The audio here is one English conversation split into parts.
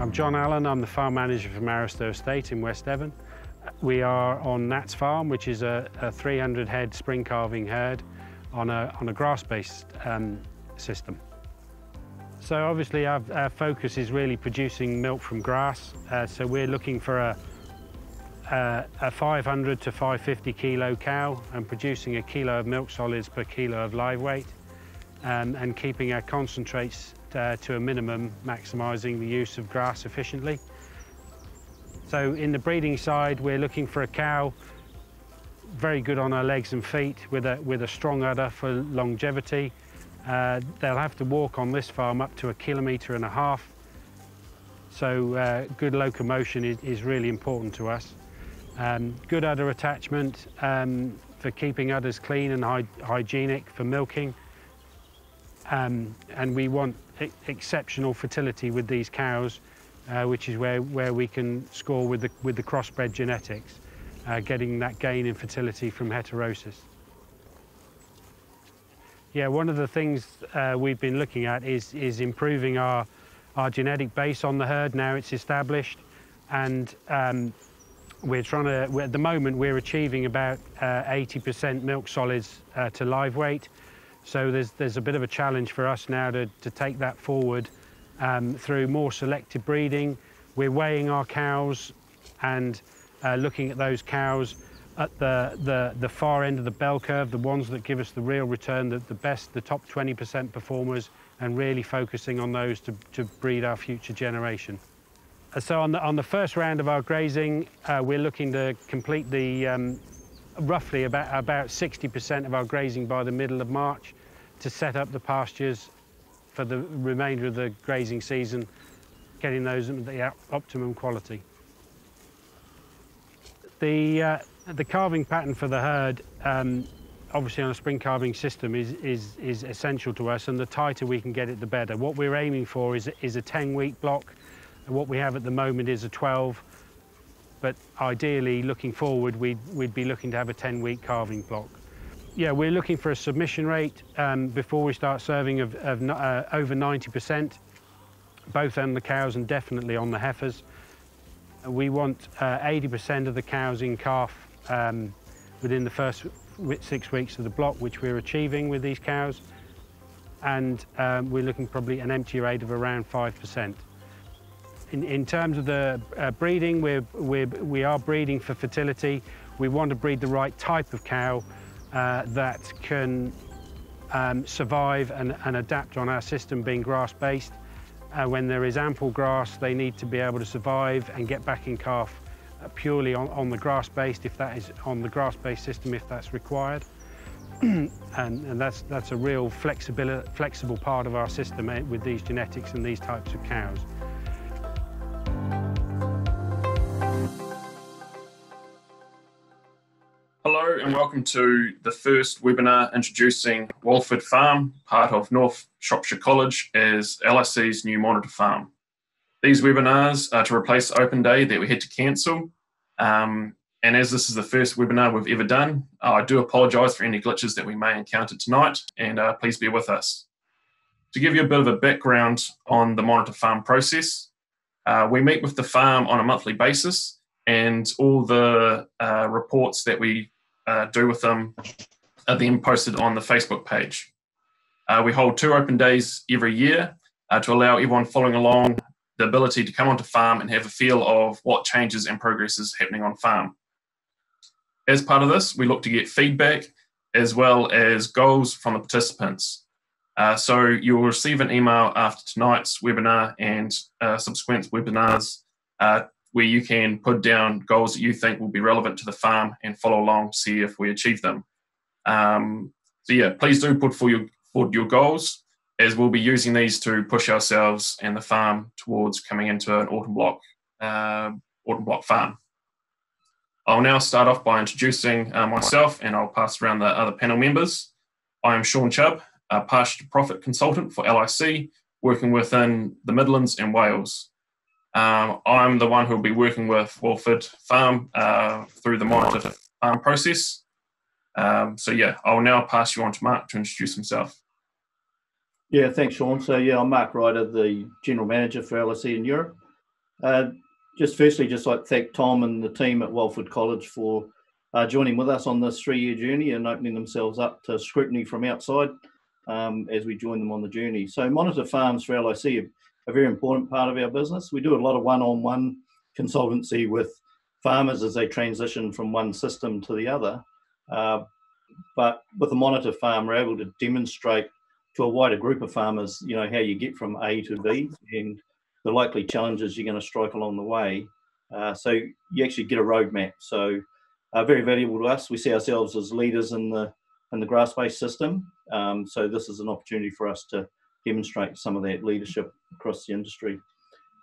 I'm John Allen, I'm the farm manager for Maristow Estate in West Devon. We are on Nats Farm, which is a, a 300 head spring calving herd on a, on a grass-based um, system. So obviously our, our, focus is really producing milk from grass. Uh, so we're looking for a, a, a 500 to 550 kilo cow and producing a kilo of milk solids per kilo of live weight um, and keeping our concentrates uh, to a minimum, maximising the use of grass efficiently. So in the breeding side, we're looking for a cow very good on her legs and feet with a, with a strong udder for longevity. Uh, they'll have to walk on this farm up to a kilometre and a half. So uh, good locomotion is, is, really important to us. Um, good udder attachment um, for keeping udders clean and hy hygienic for milking. Um, and we want exceptional fertility with these cows, uh, which is where, where we can score with the, with the crossbred genetics, uh, getting that gain in fertility from heterosis. Yeah, one of the things uh, we've been looking at is, is improving our, our genetic base on the herd. Now it's established and um, we're trying to, at the moment, we're achieving about 80% uh, milk solids uh, to live weight. So there's, there's a bit of a challenge for us now to, to take that forward um, through more selective breeding. We're weighing our cows and uh, looking at those cows at the, the, the far end of the bell curve, the ones that give us the real return, the, the best, the top 20% performers, and really focusing on those to, to breed our future generation. Uh, so on the, on the first round of our grazing, uh, we're looking to complete the um, roughly about about 60% of our grazing by the middle of March to set up the pastures for the remainder of the grazing season, getting those at the optimum quality. The, uh, the calving pattern for the herd, um, obviously on a spring calving system, is, is, is essential to us, and the tighter we can get it, the better. What we're aiming for is, is a 10-week block, and what we have at the moment is a 12, but ideally, looking forward, we'd, we'd be looking to have a 10-week calving block yeah, we're looking for a submission rate um, before we start serving of, of uh, over 90%, both on the cows and definitely on the heifers. We want 80% uh, of the cows in calf um, within the first six weeks of the block, which we're achieving with these cows. And um, we're looking probably an empty rate of around 5%. In, in terms of the uh, breeding, we're, we're, we are breeding for fertility. We want to breed the right type of cow uh, that can um, survive and, and, adapt on our system being grass-based. Uh, when there is ample grass, they need to be able to survive and get back in calf uh, purely on, on, the grass-based, if that is on the grass-based system, if that's required. and, and, that's, that's a real flexible part of our system eh, with these genetics and these types of cows. And welcome to the first webinar introducing Walford Farm, part of North Shropshire College, as LIC's new monitor farm. These webinars are to replace Open Day that we had to cancel. Um, and as this is the first webinar we've ever done, uh, I do apologise for any glitches that we may encounter tonight, and uh, please bear with us. To give you a bit of a background on the monitor farm process, uh, we meet with the farm on a monthly basis, and all the uh, reports that we uh, do with them are then posted on the Facebook page. Uh, we hold two open days every year uh, to allow everyone following along the ability to come onto farm and have a feel of what changes and progress is happening on farm. As part of this, we look to get feedback as well as goals from the participants. Uh, so you'll receive an email after tonight's webinar and uh, subsequent webinars uh, where you can put down goals that you think will be relevant to the farm and follow along see if we achieve them. Um, so yeah, please do put for your, forward your goals as we'll be using these to push ourselves and the farm towards coming into an autumn block, uh, autumn block farm. I'll now start off by introducing uh, myself and I'll pass around the other panel members. I am Sean Chubb, a pasture profit consultant for LIC, working within the Midlands and Wales. Um, I'm the one who will be working with Walford Farm uh, through the monitor farm process. Um, so yeah, I'll now pass you on to Mark to introduce himself. Yeah, thanks, Sean. So yeah, I'm Mark Ryder, the General Manager for LIC in Europe. Uh, just firstly, just like thank Tom and the team at Walford College for uh, joining with us on this three-year journey and opening themselves up to scrutiny from outside um, as we join them on the journey. So monitor farms for LIC a very important part of our business. We do a lot of one-on-one consultancy with farmers as they transition from one system to the other. Uh, but with the monitor farm, we're able to demonstrate to a wider group of farmers, you know, how you get from A to B and the likely challenges you're going to strike along the way. Uh, so you actually get a roadmap. So uh, very valuable to us. We see ourselves as leaders in the in the grass-based system. Um, so this is an opportunity for us to demonstrate some of that leadership across the industry.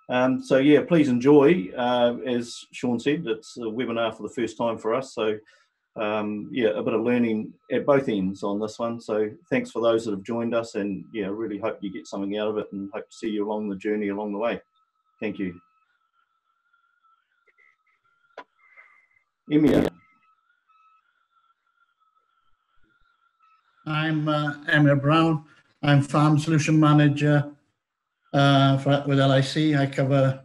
Um, so yeah, please enjoy. Uh, as Sean said, it's a webinar for the first time for us. So um, yeah, a bit of learning at both ends on this one. So thanks for those that have joined us, and yeah, really hope you get something out of it, and hope to see you along the journey along the way. Thank you. Emia. I'm uh, Brown. I'm Farm Solution Manager uh, for, with LIC. I cover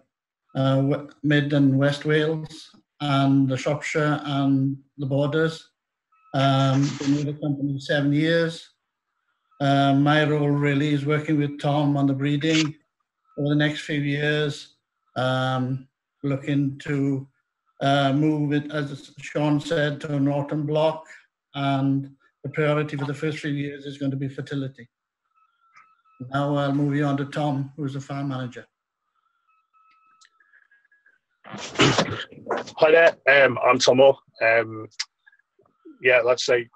uh, Mid and West Wales and the Shropshire and the borders. Um, been with the company seven years. Uh, my role really is working with Tom on the breeding over the next few years, um, looking to uh, move it, as Sean said, to an autumn block. And the priority for the first few years is going to be fertility. Now I'll move you on to Tom, who's the farm manager. Hi there, um, I'm Tomo. Um, yeah, let's say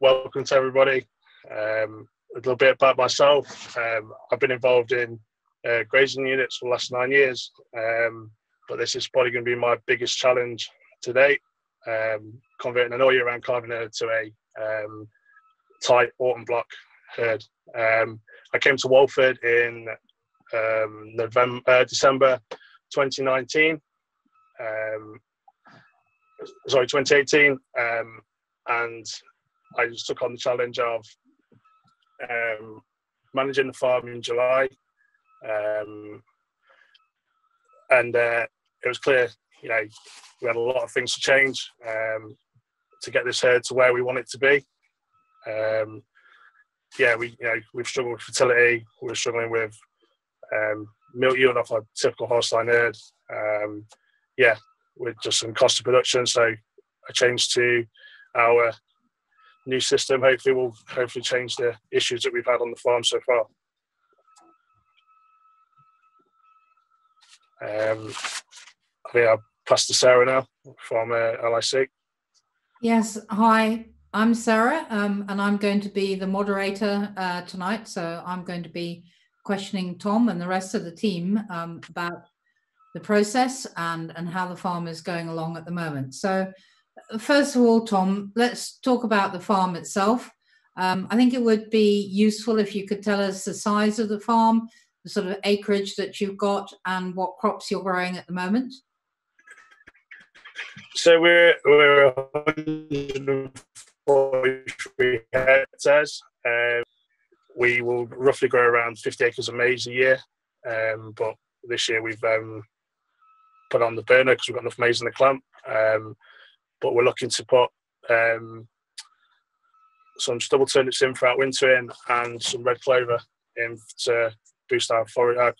welcome to everybody. Um, a little bit about myself. Um, I've been involved in uh, grazing units for the last nine years, um, but this is probably going to be my biggest challenge today. Um, converting an all year round calving herd to a tight autumn block herd. I came to Walford in November, uh, December 2019 um, sorry, 2018, um, and I just took on the challenge of um, managing the farm in July, um, and uh, it was clear, you know, we had a lot of things to change um, to get this herd to where we want it to be. Yeah, we you know we've struggled with fertility. We're struggling with um, milk yield off our typical Holstein herd. Um, yeah, with just some cost of production. So a change to our new system hopefully will hopefully change the issues that we've had on the farm so far. Um, I think I'll pass to Sarah now from uh, LIC. Yes, hi, I'm Sarah, um, and I'm going to be the moderator uh, tonight. So I'm going to be questioning Tom and the rest of the team um, about the process and, and how the farm is going along at the moment. So, first of all, Tom, let's talk about the farm itself. Um, I think it would be useful if you could tell us the size of the farm, the sort of acreage that you've got, and what crops you're growing at the moment. So we're we're 143 hectares. Um, we will roughly grow around 50 acres of maize a year, um, but this year we've um, put on the burner because we've got enough maize in the clamp. Um, but we're looking to put um, some stubble turnips in for our wintering and some red clover in to boost our, our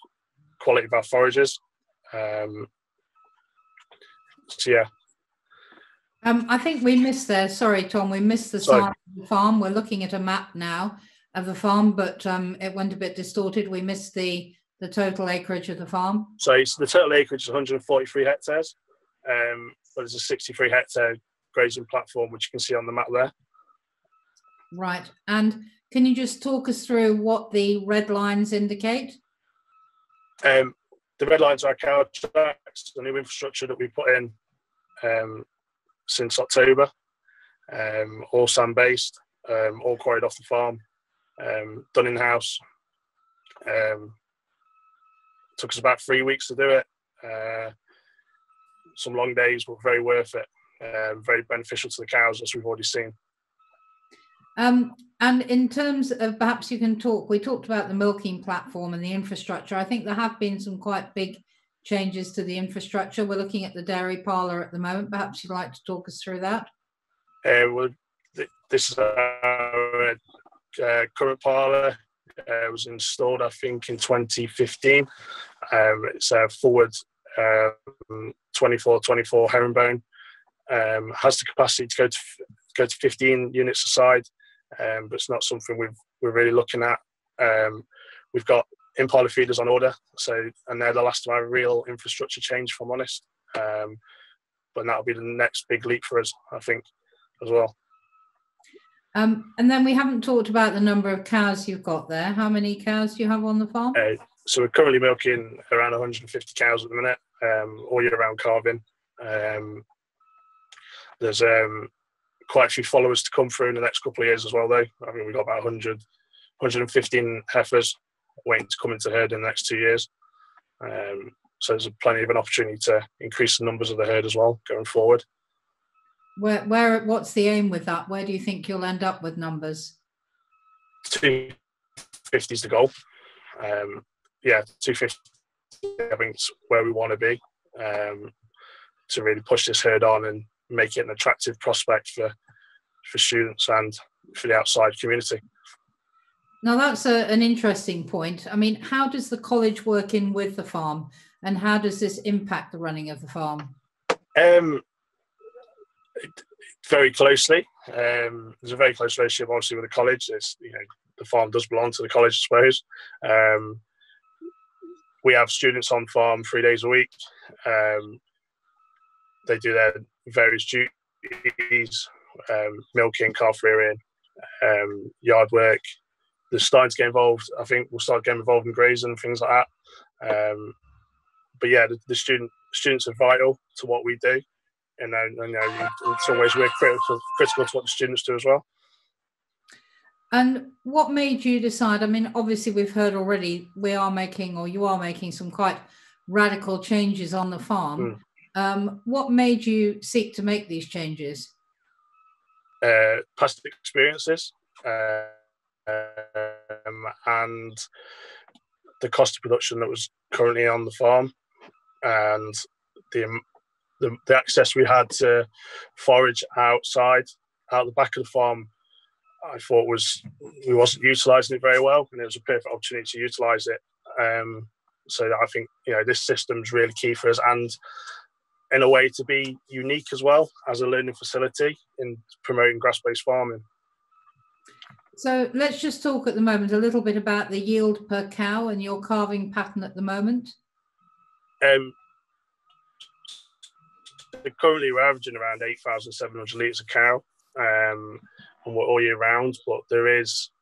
quality of our forages. Um, so yeah. Um, I think we missed there. Sorry, Tom, we missed the Sorry. of the farm. We're looking at a map now of the farm, but um, it went a bit distorted. We missed the the total acreage of the farm? So the total acreage is 143 hectares, um, but there's a 63 hectare grazing platform, which you can see on the map there. Right. And can you just talk us through what the red lines indicate? Um, the red lines are cow tracks, the new infrastructure that we put in um, since October, um, all sand based, um, all quarried off the farm, um, done in house. Um, took us about three weeks to do it. Uh, some long days, but very worth it. Uh, very beneficial to the cows, as we've already seen. Um, and in terms of perhaps you can talk, we talked about the milking platform and the infrastructure. I think there have been some quite big changes to the infrastructure. We're looking at the dairy parlour at the moment. Perhaps you'd like to talk us through that. Uh, well, th- this is our uh, current parlour. Uh, was installed, I think, in 2015. Um, it's a forward um, 24 24 herringbone. Um, has the capacity to go to go to 15 units a side, um, but it's not something we've we're really looking at. Um, we've got in-parlour feeders on order, so and they're the last of our real infrastructure change, if I'm honest. Um, but that'll be the next big leap for us, I think, as well. Um, and then we haven't talked about the number of cows you've got there. How many cows do you have on the farm? Uh, so we're currently milking around 150 cows at the minute, um, all year round calving. Um, there's um, quite a few followers to come through in the next couple of years as well, though. I mean, we've got about 100, 115 heifers waiting to come into herd in the next two years. Um, so there's plenty of an opportunity to increase the numbers of the herd as well going forward. Where, where, what's the aim with that? Where do you think you'll end up with numbers? 250 is the goal. Um, yeah, 250, I think it's where we want to be um, to really push this herd on and make it an attractive prospect for, for students and for the outside community. Now that's a, an interesting point. I mean, how does the college work in with the farm, and how does this impact the running of the farm? Um, very closely. Um, there's a very close relationship, obviously, with the college. It's, you know, the farm does belong to the college, I suppose. Um, we have students on farm three days a week. Um, they do their various duties, um, milking, calf rearing, um, yard work, they're starting to get involved. I think we'll start getting involved in grazing and things like that. Um, but yeah, the, the, student students are vital to what we do, and then you know, in some ways we're critical critical to what the students do as well. And what made you decide? I mean, obviously we've heard already we are making, or you are making, some quite radical changes on the farm. Mm. Um, what made you seek to make these changes? Uh, past experiences. Uh, um, and the cost of production that was currently on the farm and the, the, the access we had to forage outside out the back of the farm I thought was we wasn't utilising it very well, and it was a perfect opportunity to utilise it. Um, so I think you know this system's really key for us, and in a way to be unique as well as a learning facility in promoting grass-based farming. So let's just talk at the moment a little bit about the yield per cow and your calving pattern at the moment. Um, currently we're averaging around 8,700 litres a cow um, and we're all year round, but there is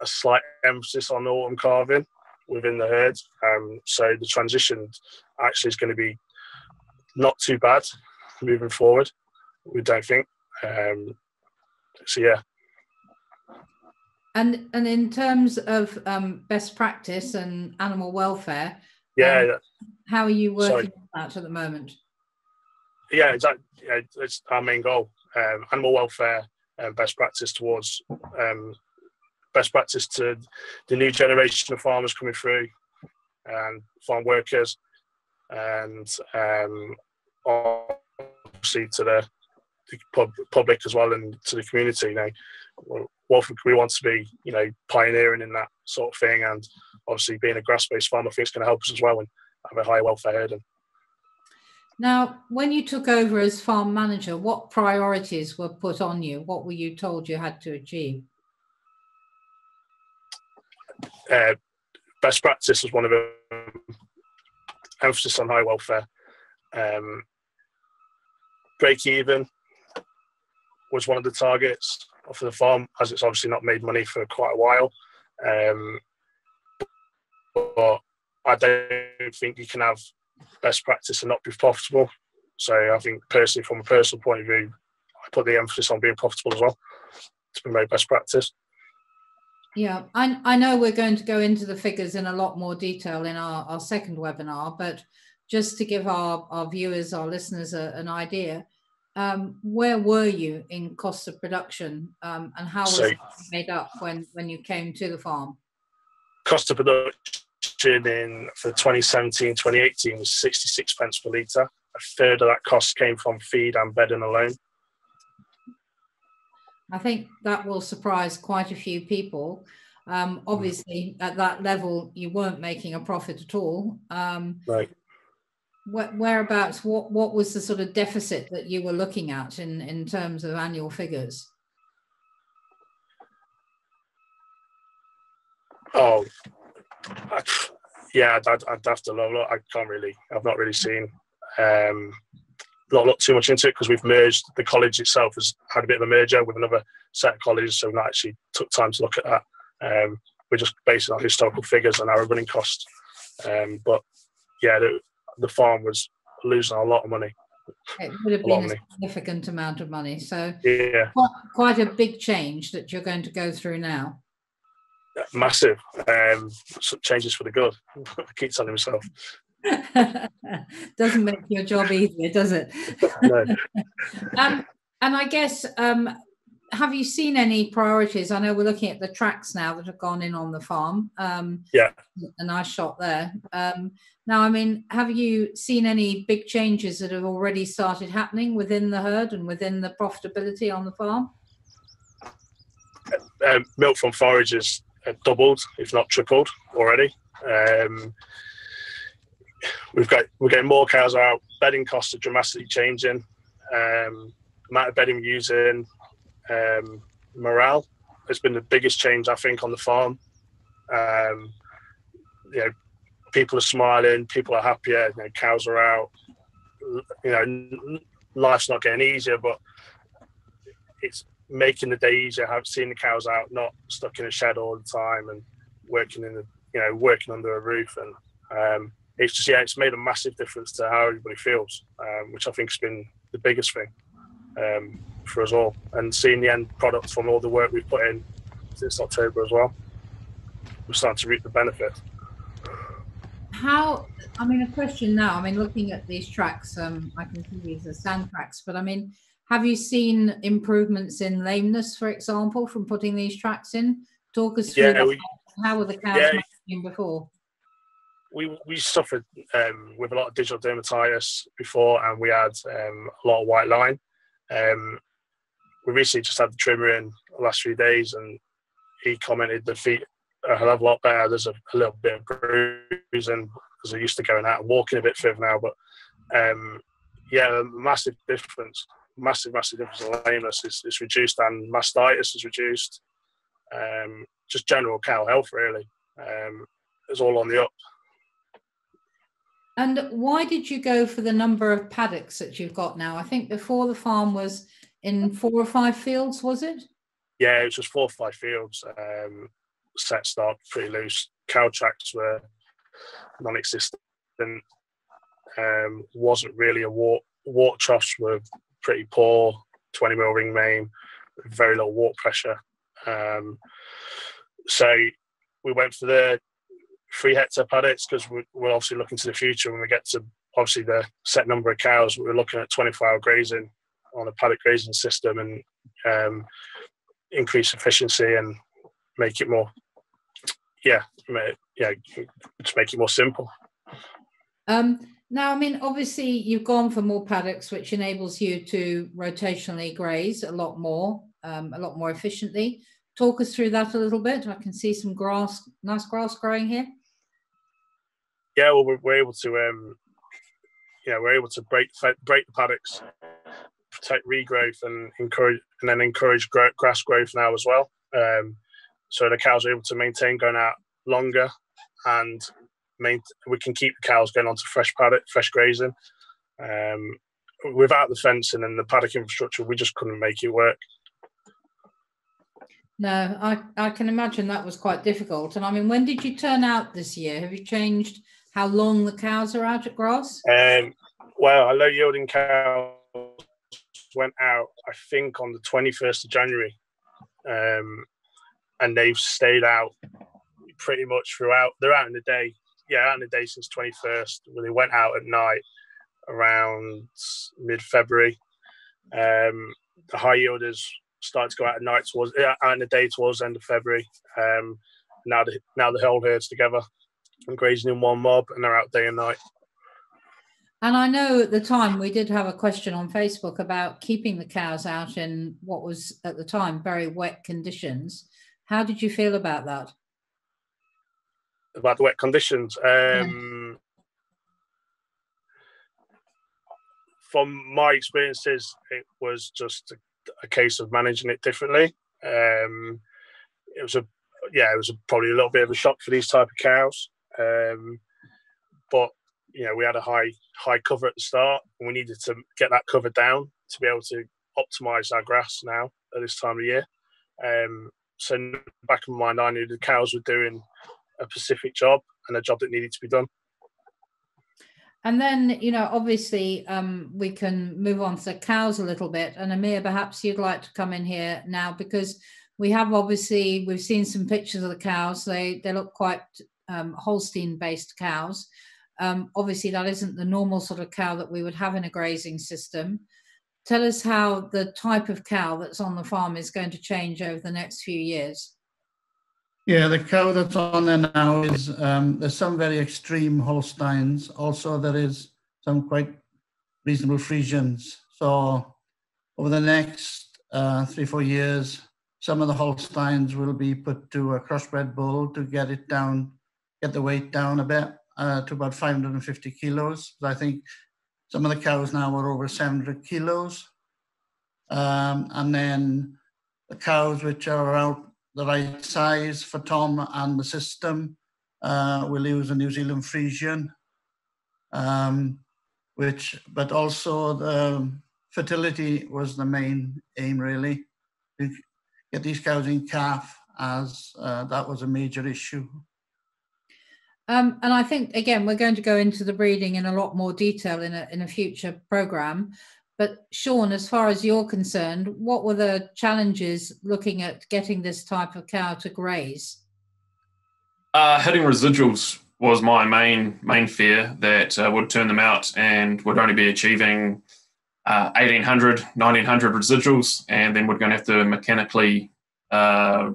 a slight emphasis on autumn calving within the herd. Um, so the transition actually is going to be not too bad moving forward, we don't think. Um, so yeah, and and in terms of um, best practice and animal welfare, yeah, um, how are you working on that at the moment? Yeah, exactly. Yeah, it's our main goal: um, animal welfare and best practice towards um, best practice to the new generation of farmers coming through and farm workers, and um, obviously to the, the public as well and to the community. You know, Walford, we want to be, you know, pioneering in that sort of thing. And obviously, being a grass-based farm, I think, is going to help us as well and have a higher welfare herd. Now, when you took over as farm manager, what priorities were put on you? What were you told you had to achieve? Uh, best practice was one of them. Emphasis on high welfare. Um, break even was one of the targets for the farm, as it's obviously not made money for quite a while. Um, but I don't think you can have best practice and not be profitable. So I think personally, from a personal point of view, I put the emphasis on being profitable as well to promote best practice. Yeah, I, I know we're going to go into the figures in a lot more detail in our, our second webinar, but just to give our, our viewers, our listeners a, an idea, um, where were you in cost of production um, and how was so, it made up when, when you came to the farm? Cost of production in for 2017 2018 was 66 pence per litre. A third of that cost came from feed and bedding alone. I think that will surprise quite a few people. Um, obviously, at that level, you weren't making a profit at all. Um, right. Wh- whereabouts? What What was the sort of deficit that you were looking at in in terms of annual figures? Oh, yeah, I'd, I'd have to look. I can't really. I've not really seen. Um, not looked too much into it because we've merged. The college itself has had a bit of a merger with another set of colleges, so we not actually took time to look at that. Um, we're just based on historical figures and our running costs. Um, but yeah, the, farm was losing a lot of money. It would have been a, a significant amount of money. So yeah, quite, quite, a big change that you're going to go through now. Massive um, changes for the good. I keep telling myself. Doesn't make your job easier, does it? no. um, and I guess, um, have you seen any priorities? I know we're looking at the tracks now that have gone in on the farm. Um, yeah. A nice shot there. Um, now, I mean, have you seen any big changes that have already started happening within the herd and within the profitability on the farm? Um, milk from forage has doubled, if not tripled already. Um, we've got we're getting more cows out. Bedding costs are dramatically changing. Um, amount of bedding we're using, um, morale has been the biggest change I think on the farm. Um, you know, people are smiling, people are happier. You know, cows are out. You know, life's not getting easier, but it's making the day easier. Have seen the cows out, not stuck in a shed all the time and working in the you know working under a roof and um, it's just yeah, it's made a massive difference to how everybody feels, um, which I think has been the biggest thing um, for us all. And seeing the end product from all the work we've put in since October as well, we're starting to reap the benefit. How? I mean, a question now. I mean, looking at these tracks, um, I can see these are sand tracks, but I mean, have you seen improvements in lameness, for example, from putting these tracks in? Talk us through yeah, we, how were the cows yeah. before? we we suffered um, with a lot of digital dermatitis before, and we had um, a lot of white line. Um, we recently just had the trimmer in the last few days, and he commented the feet are a lot better. There's a, a little bit of bruising because I used to going out and walking a bit further now, but um, yeah, massive difference, massive, massive difference in lameness is, is reduced, and mastitis is reduced. Um, just general cow health really um, is all on the up. And why did you go for the number of paddocks that you've got now? I think before the farm was in four or five fields, was it? Yeah, it was just four or five fields. Um, set start pretty loose. Cow tracks were non-existent. Um, wasn't really a walk. Walk troughs were pretty poor. Twenty mil ring main, very low walk pressure. Um, so we went for the three hectare paddocks because we're, we're, obviously looking to the future when we get to obviously the set number of cows. We're looking at 24 hour grazing on a paddock grazing system and um, increase efficiency and make it more, yeah, yeah, just make it more simple. Um, now, I mean, obviously, you've gone for more paddocks, which enables you to rotationally graze a lot more, um, a lot more efficiently. Talk us through that a little bit. I can see some grass, nice grass growing here yeah, well, we're, we're able to, um, know, we're able to break break the paddocks, protect regrowth, and encourage, and then encourage grass growth now as well. Um, so the cows are able to maintain going out longer, and main, we can keep the cows going onto fresh paddock, fresh grazing. Um, without the fencing and the paddock infrastructure, we just couldn't make it work. No, I, I can imagine that was quite difficult. And I mean, when did you turn out this year? Have you changed how long the cows are out at grass? Um, well, our low yielding cows went out, I think, on the 21st of January. Um, and they've stayed out pretty much throughout. They're out in the day. Yeah, out in the day since 21st. When they went out at night around mid February. Um, the high yielders started to go out at night towards out in the day towards the end of February. Um, now the now the whole herd's together and grazing in one mob, and they're out day and night. And I know at the time we did have a question on Facebook about keeping the cows out in what was at the time very wet conditions. How did you feel about that? About the wet conditions. Um, From my experiences, it was just a, a case of managing it differently. Um, it was a yeah, it was a, probably a little bit of a shock for these type of cows. Um, but you know, we had a high high cover at the start, and we needed to get that cover down to be able to optimize our grass now at this time of year. Um, so back in my mind, I knew the cows were doing a specific job and a job that needed to be done. And then, you know, obviously, um, we can move on to cows a little bit. And Amir, perhaps you'd like to come in here now because we have obviously we've seen some pictures of the cows. They they look quite um, Holstein-based cows. Um, obviously, that isn't the normal sort of cow that we would have in a grazing system. Tell us how the type of cow that's on the farm is going to change over the next few years. Yeah, the cow that's on there now is um, there's some very extreme Holsteins. Also, there is some quite reasonable Friesians. So, over the next uh, three four years, some of the Holsteins will be put to a crossbred bull to get it down, get the weight down a bit uh, to about 550 kilos. I think some of the cows now are over 700 kilos. Um, and then the cows which are out the right size for Tom and the system. Uh, we'll use a New Zealand Friesian, um, which, but also the fertility was the main aim really, get these cows in calf as uh, that was a major issue. Um, and I think again we're going to go into the breeding in a lot more detail in a in a future program. But Sean, as far as you're concerned, what were the challenges looking at getting this type of cow to graze? Uh, hitting residuals was my main main fear that uh, would turn them out and would only be achieving uh, 1800, 1900 residuals, and then we're going to have to mechanically uh,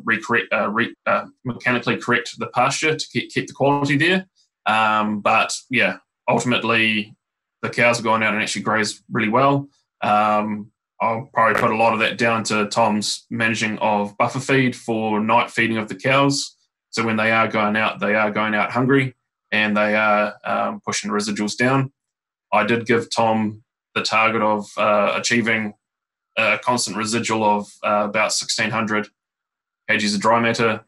uh, re, uh, mechanically correct the pasture to keep, keep the quality there. Um, but yeah, ultimately the cows are going out and actually graze really well. Um, I'll probably put a lot of that down to Tom's managing of buffer feed for night feeding of the cows. So when they are going out, they are going out hungry and they are um, pushing residuals down. I did give Tom the target of uh, achieving a constant residual of uh, about 1600 kgs of dry matter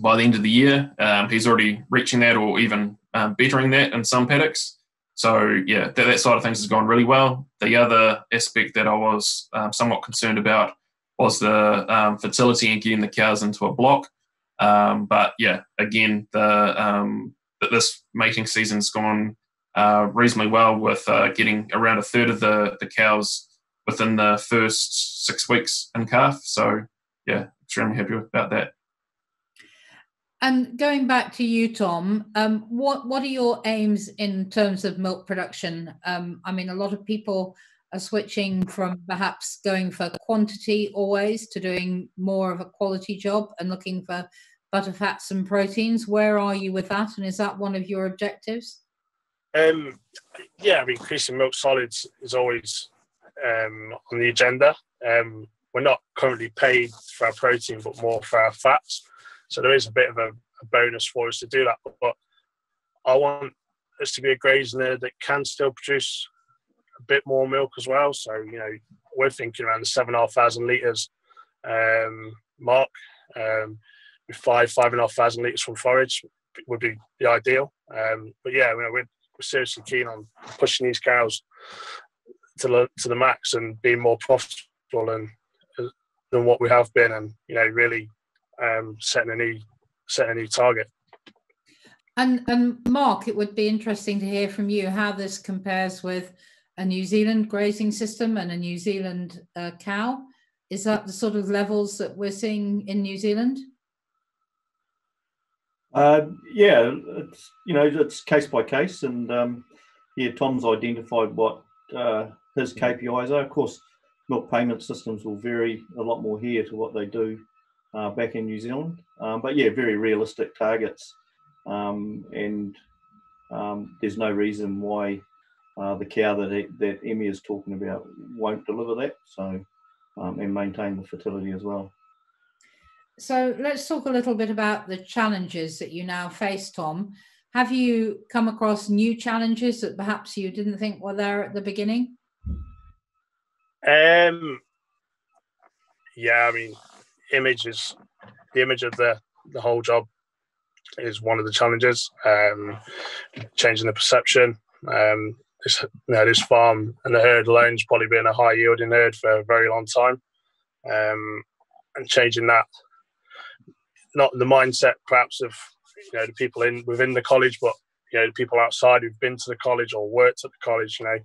by the end of the year. Um, he's already reaching that or even um, bettering that in some paddocks. So yeah, that, that side of things has gone really well. The other aspect that I was um, somewhat concerned about was the um, fertility and getting the cows into a block. Um, but yeah, again, the um, this mating season's gone uh, reasonably well with uh, getting around a third of the, the cows within the first six weeks in calf. So yeah, extremely happy about that. And going back to you, Tom, um, what what are your aims in terms of milk production? Um, I mean, a lot of people are switching from perhaps going for quantity always to doing more of a quality job and looking for butter fats and proteins. Where are you with that? And is that one of your objectives? Um, yeah, I mean, increasing milk solids is always um, on the agenda. Um, we're not currently paid for our protein, but more for our fats. So there is a bit of a, a bonus for us to do that. But, but, I want us to be a grazier that can still produce a bit more milk as well. So, you know, we're thinking around the seven and a half thousand litres um, mark. Um, with five, five and a half thousand litres from forage would be the ideal. Um, but yeah, we're, we're seriously keen on pushing these cows to the, to the max and being more profitable than than what we have been, and you know, really um, setting a new setting a new target. And and Mark, it would be interesting to hear from you how this compares with a New Zealand grazing system and a New Zealand uh, cow. Is that the sort of levels that we're seeing in New Zealand? Uh, yeah, it's you know it's case by case, and um, yeah, Tom's identified what uh, his KPIs are. Of course, milk payment systems will vary a lot more here to what they do uh, back in New Zealand. Um, but yeah, very realistic targets um, and um, there's no reason why uh, the cow that that Emmy is talking about won't deliver that. So um, and maintain the fertility as well. So let's talk a little bit about the challenges that you now face, Tom. Have you come across new challenges that perhaps you didn't think were there at the beginning? Um, yeah, I mean, images, the image of the the whole job is one of the challenges. Um, changing the perception. Um, this, you know, this farm and the herd alone has probably been a high yielding herd for a very long time, um, and changing that, not the mindset perhaps of you know the people in within the college, but you know the people outside who've been to the college or worked at the college. You know,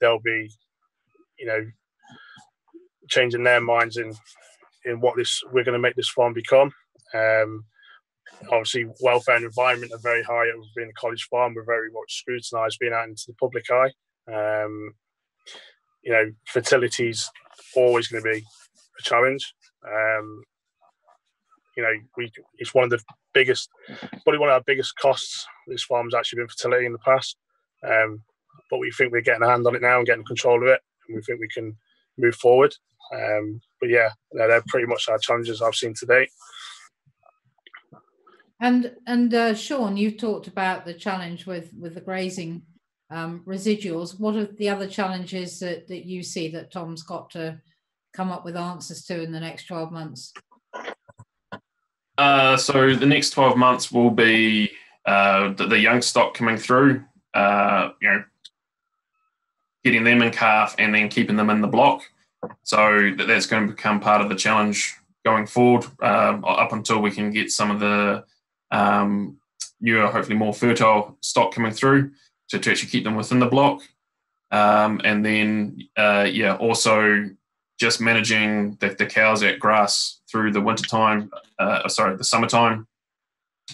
they'll be, you know, changing their minds in in what this we're going to make this farm become. Um, obviously, welfare and environment are very high being a college farm. We're very much scrutinised being out into the public eye. Um, you know, fertility's always going to be a challenge. Um, you know, we it's one of the biggest, probably one of our biggest costs. This farm's actually been fertility in the past, um, but we think we're getting a hand on it now and getting control of it, and we think we can move forward. Um, but yeah, they're pretty much our challenges I've seen today. And and uh, Sean, you talked about the challenge with with the grazing um, residuals. What are the other challenges that, that you see that Tom's got to come up with answers to in the next 12 months? Uh, so the next 12 months will be uh, the, the, young stock coming through, uh, you know, getting them in calf and then keeping them in the block. So that, that's going to become part of the challenge going forward um, up until we can get some of the um, newer, hopefully more fertile stock coming through to, to actually keep them within the block. Um, and then, uh, yeah, also just managing the, the, cows at grass through the winter time, uh, sorry, the summertime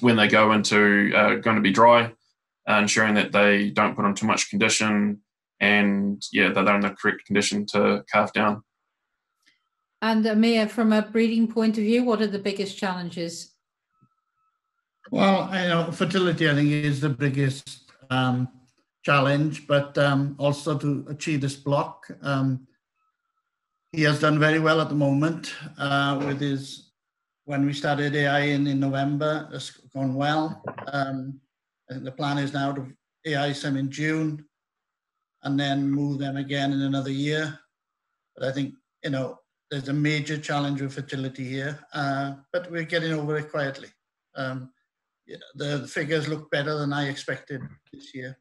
when they go into uh, going to be dry, uh, ensuring that they don't put on too much condition and yeah, that they're in the correct condition to calf down. And Amir, from a breeding point of view, what are the biggest challenges well, you know fertility, I think, is the biggest um, challenge, but um, also to achieve this block. Um, he has done very well at the moment uh, with his, when we started AI in, in November, it's gone well. Um, I think the plan is now to AI some in June and then move them again in another year. But I think, you know, there's a major challenge with fertility here, uh, but we're getting over it quietly. Um, yeah, the figures look better than I expected this year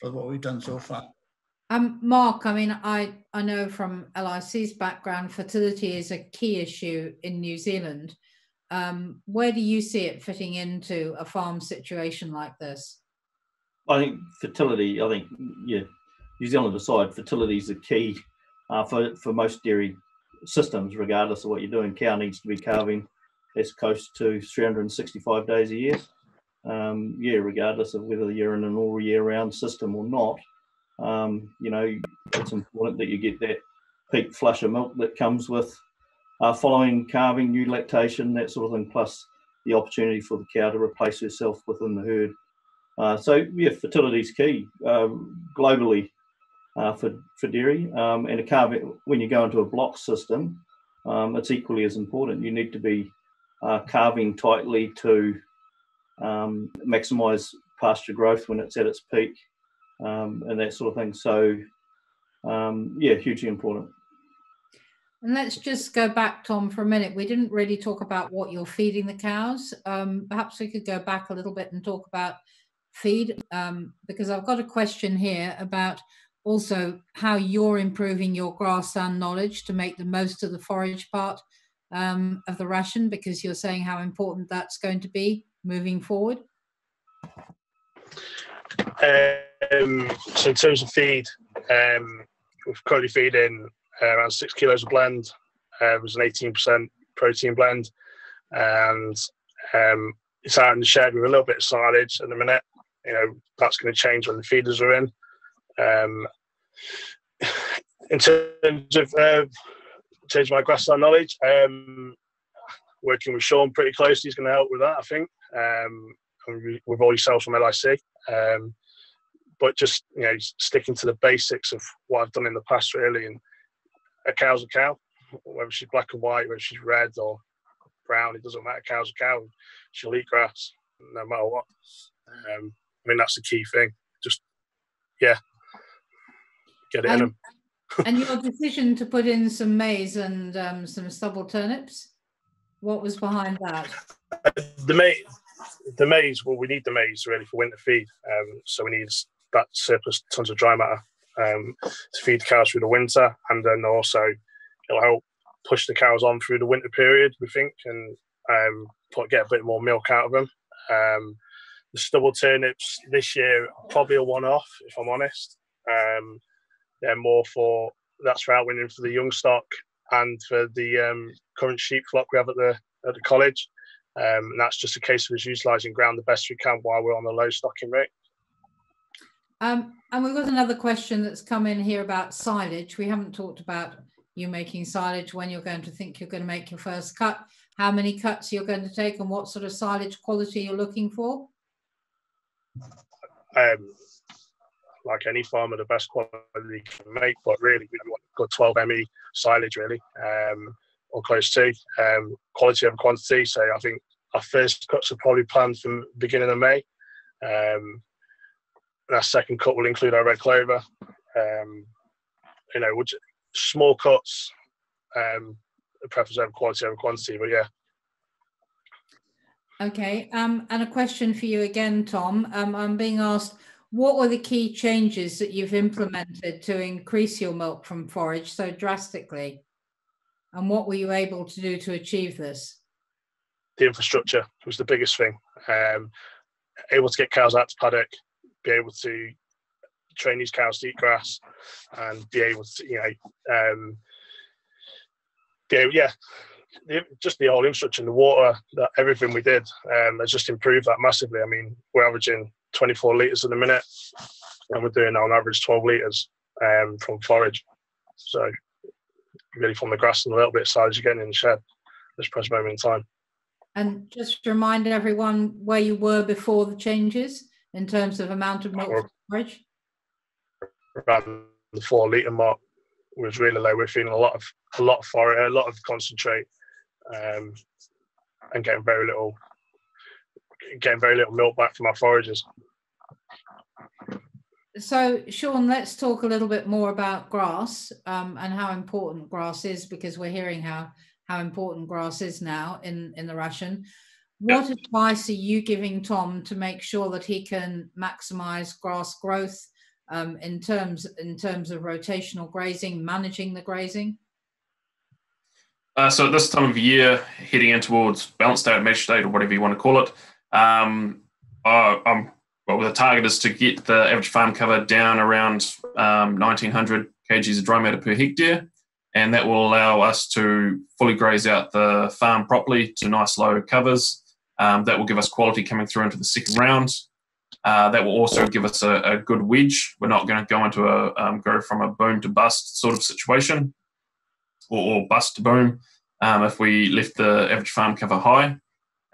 for what we've done so far. Um, Mark, I mean, I, I know from LIC's background, fertility is a key issue in New Zealand. Um, where do you see it fitting into a farm situation like this? I think fertility, I think, yeah, New Zealand aside, fertility is the key uh, for, for most dairy systems, regardless of what you're doing. Cow needs to be calving as close to 365 days a year. Um, yeah, regardless of whether you're in an all year round system or not, um, you know, it's important that you get that peak flush of milk that comes with uh, following calving, new lactation, that sort of thing, plus the opportunity for the cow to replace herself within the herd. Uh, so, yeah, fertility is key um, globally uh, for, for dairy. Um, and a calf, when you go into a block system, um, it's equally as important. You need to be uh, calving tightly to um, maximize pasture growth when it's at its peak um, and that sort of thing. So, um, yeah, hugely important. And let's just go back, Tom, for a minute. We didn't really talk about what you're feeding the cows. Um, perhaps we could go back a little bit and talk about feed, because I've got a question here about also how you're improving your grassland knowledge to make the most of the forage part um, of the ration because you're saying how important that's going to be moving forward? Um, so in terms of feed, um, we're currently feeding uh, around six kilos of blend. Uh, it was an 18% protein blend, and um, it's out in the shed with a little bit of silage in a minute. You know that's going to change when the feeders are in. Um, in terms of uh, change my grassland knowledge. Um, working with Sean pretty closely is going to help with that, I think. Um, with all yourselves from LIC. Um, but just you know, sticking to the basics of what I've done in the past, really. And a cow's a cow, whether she's black and white, whether she's red or brown, it doesn't matter. Cow's a cow. She'll eat grass no matter what. Um, I mean, that's the key thing. Just yeah, get it in them. and your decision to put in some maize and um, some stubble turnips, what was behind that? the maize, the maize. Well, we need the maize really for winter feed. Um, so we need that surplus tons of dry matter um, to feed the cows through the winter, and then also it'll help push the cows on through the winter period. We think, and um, put, get a bit more milk out of them. Um, the stubble turnips this year probably a one-off, if I'm honest. Um, they're more for that's for outwinning for the young stock and for the um, current sheep flock we have at the at the college. Um, and that's just a case of us utilising ground the best we can while we're on the low stocking rate. Um, and we've got another question that's come in here about silage. We haven't talked about you making silage when you're going to think you're going to make your first cut, how many cuts you're going to take, and what sort of silage quality you're looking for. Um, like any farmer, the best quality you can make, but really we want good 12 ME silage, really, um, or close to um, quality over quantity. So I think our first cuts are probably planned from beginning of May. Um, and our second cut will include our red clover. Um, you know, which small cuts, um, preference over quality over quantity, but yeah. Okay, um, and a question for you again, Tom. Um, I'm being asked, what were the key changes that you've implemented to increase your milk from forage so drastically? And what were you able to do to achieve this? The infrastructure was the biggest thing. Um, able to get cows out to paddock, be able to train these cows to eat grass, and be able to, you know, um, able, yeah, just the whole infrastructure and the water, that everything we did um, has just improved that massively. I mean, we're averaging 24 litres in a minute, and we're doing on average 12 litres um, from forage. So, really from the grass and a little bit of silage again in the shed this present moment in time. And just remind everyone where you were before the changes in terms of amount of milk forage. Around the four litre mark was really low. We're feeling a lot of a lot of forage, a lot of concentrate, um, and getting very little getting very little milk back from our foragers. So, Sean, let's talk a little bit more about grass um, and how important grass is, because we're hearing how how important grass is now in in the ration. What yep. advice are you giving Tom to make sure that he can maximise grass growth um, in terms in terms of rotational grazing, managing the grazing? Uh, so at this time of year, heading in towards balanced state, mesh state, or whatever you want to call it, um, uh, I'm, well, the target is to get the average farm cover down around um, 1900 kgs of dry matter per hectare, and that will allow us to fully graze out the farm properly to nice low covers. Um, that will give us quality coming through into the second round. Uh, that will also give us a, a good wedge. We're not going to go into a um, go from a boom to bust sort of situation, or, or bust to boom. Um, if we left the average farm cover high,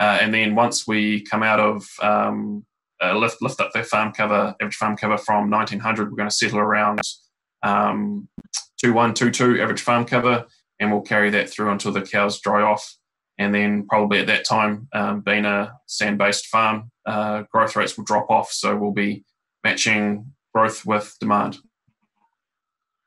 uh, and then once we come out of um, uh, lift lift up their farm cover, average farm cover from 1900, we're going to settle around um, 2122 average farm cover, and we'll carry that through until the cows dry off. And then probably at that time, um, being a sand-based farm, uh, growth rates will drop off, so we'll be matching growth with demand.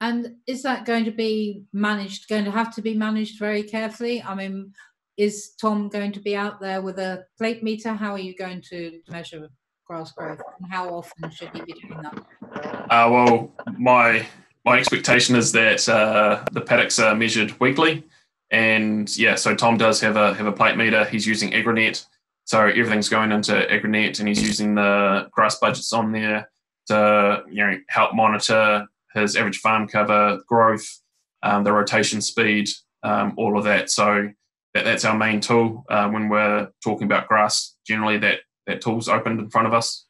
And is that going to be managed? Going to have to be managed very carefully? I mean, is Tom going to be out there with a plate meter? How are you going to measure grass growth, and how often should he be doing that? Uh, well, my my expectation is that uh, the paddocks are measured weekly, and yeah, so Tom does have a have a plate meter. He's using AgriNet, so everything's going into AgriNet, and he's using the grass budgets on there to you know help monitor his average farm cover growth, um, the rotation speed, um, all of that. So that, that's our main tool uh, when we're talking about grass. Generally, that that tool's opened in front of us.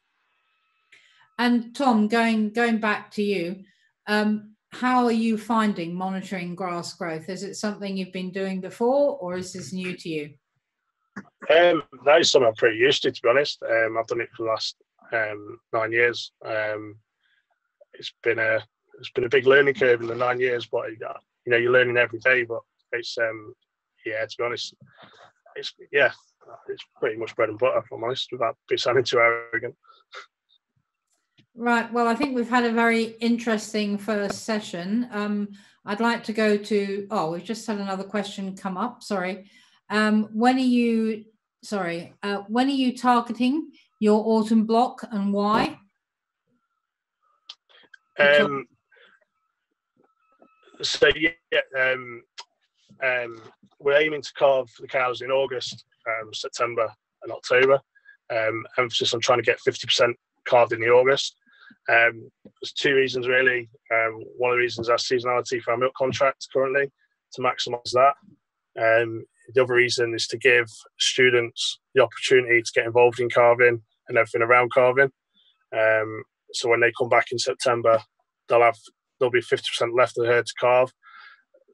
And Tom, going going back to you, um, how are you finding monitoring grass growth? Is it something you've been doing before, or is this new to you? Um, that is something I'm pretty used to, to be honest. Um, I've done it for the last um, nine years. Um, it's been a it's been a big learning curve in the nine years, but you know you're learning every day. But it's um, yeah, to be honest, it's yeah, it's pretty much bread and butter. If I'm honest, without being sounding too arrogant. Right. Well, I think we've had a very interesting first session. Um, I'd like to go to. Oh, we've just had another question come up. Sorry. Um, when are you? Sorry. Uh, when are you targeting your autumn block and why? Um, so yeah, um, um, we're aiming to calve the cows in August, um, September, and October. Um, emphasis on trying to get 50% calved in the August. Um, there's two reasons really. Um, one of the reasons is seasonality for our milk contract currently to maximise that. Um, the other reason is to give students the opportunity to get involved in calving and everything around calving. Um, so when they come back in September, they'll have there'll be 50% left of the herd to calve.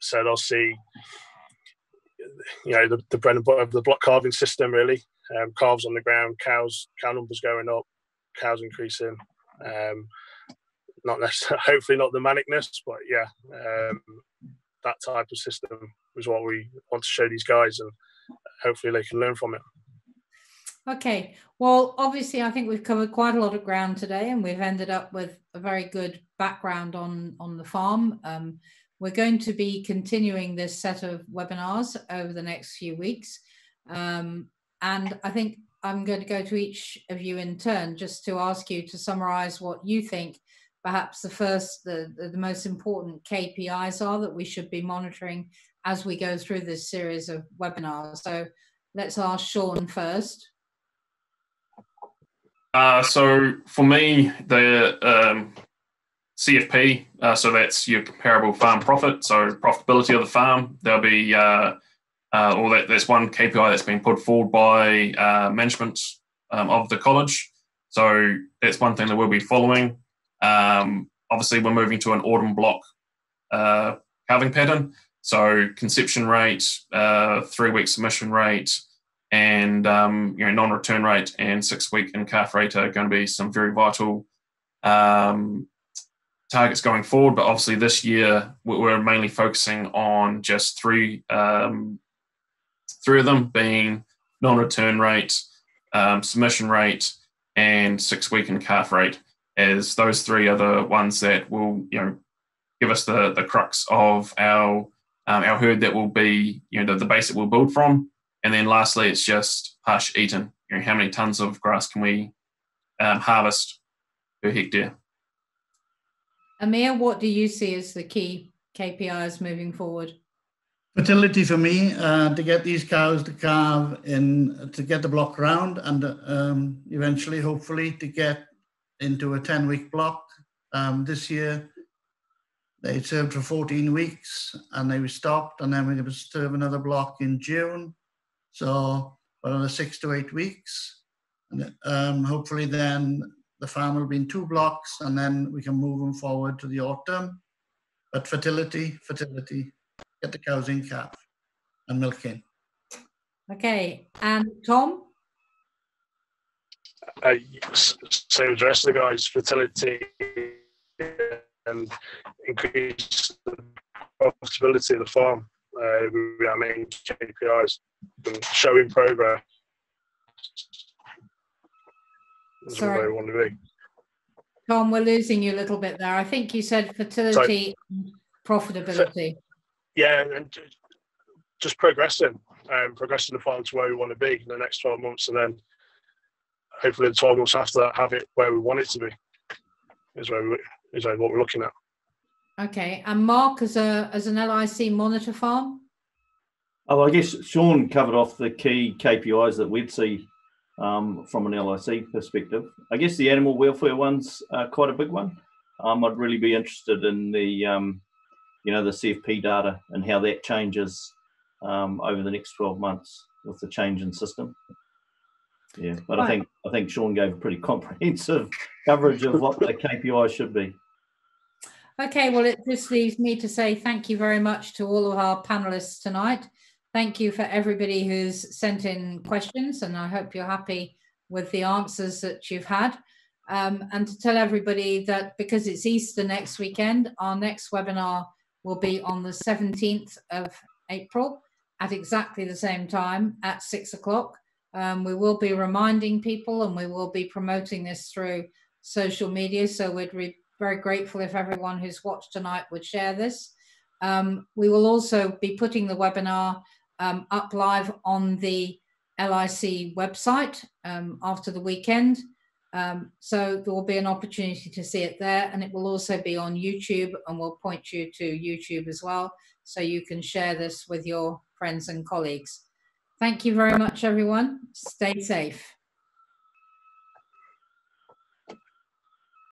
So they'll see, you know, the, the bread and butter of the block calving system really. Um, calves on the ground, cows, cow numbers going up, cows increasing. Um, not necessarily, hopefully not the manicness, but yeah, um, that type of system is what we want to show these guys, and hopefully they can learn from it. Okay. Well, obviously, I think we've covered quite a lot of ground today, and we've ended up with a very good background on on the farm. We're going to be continuing this set of webinars over the next few weeks, um, and I think I'm going to go to each of you in turn just to ask you to summarize what you think perhaps the first, the, the, the, most important KPIs are that we should be monitoring as we go through this series of webinars. So let's ask Sean first. Uh, so for me, the um, CFP, uh, so that's your comparable farm profit, so profitability of the farm. There'll be uh, uh, or that there's one KPI that's been put forward by uh, management um, of the college. So that's one thing that we'll be following. Um, obviously, we're moving to an autumn block uh, calving pattern. So conception rate, uh, three week submission rate, and um, you know non-return rate and six-week in calf rate are going to be some very vital um, targets going forward. But obviously, this year we're mainly focusing on just three um, three of them being non-return rate, um, submission rate, and six-week and calf rate. As those three are the ones that will, you know, give us the the crux of our um, our herd that will be, you know, the, the base that we'll build from. And then lastly, it's just pasture eaten. You know, how many tons of grass can we um, harvest per hectare? Amir, what do you see as the key KPIs moving forward? Fertility for me uh, to get these cows to calve in to get the block round and um, eventually, hopefully, to get into a 10 week block. Um, this year, they served for 14 weeks and they were stopped, and then we're going to serve another block in June. So, another six to eight weeks. And um, hopefully, then the farm will be in two blocks and then we can move them forward to the autumn. But fertility, fertility, get the cows in calf and milking. Okay, and Tom? Uh, same as the rest of the guys, fertility and increase the profitability of the farm. Uh, we our main KPIs and showing progress. That's Sorry. where we want to be. Tom, we're losing you a little bit there. I think you said fertility and profitability. Yeah, and just progressing, um, progressing the farm to where we want to be in the next 12 months, and then hopefully the 12 months after that, have it where we want it to be. Is where we, is what we're looking at. Okay, and Mark, as a as an LIC monitor farm. Oh, I guess Sean covered off the key KPIs that we'd see um, from an LIC perspective. I guess the animal welfare one's uh, quite a big one. Um, I'd really be interested in the um, you know the CFP data and how that changes um, over the next 12 months with the change in system. Yeah, but right. I think I think Sean gave a pretty comprehensive coverage of what the KPI should be. Okay, well, it just leaves me to say thank you very much to all of our panelists tonight. Thank you for everybody who's sent in questions, and I hope you're happy with the answers that you've had. Um, and to tell everybody that because it's Easter next weekend, our next webinar will be on the 17th of April at exactly the same time at six o'clock. Um, we will be reminding people and we will be promoting this through social media. So we'd be very grateful if everyone who's watched tonight would share this. Um, we will also be putting the webinar um, up live on the LIC website um, after the weekend. Um, so there will be an opportunity to see it there and it will also be on YouTube and we'll point you to YouTube as well so you can share this with your friends and colleagues. Thank you very much, everyone. Stay safe.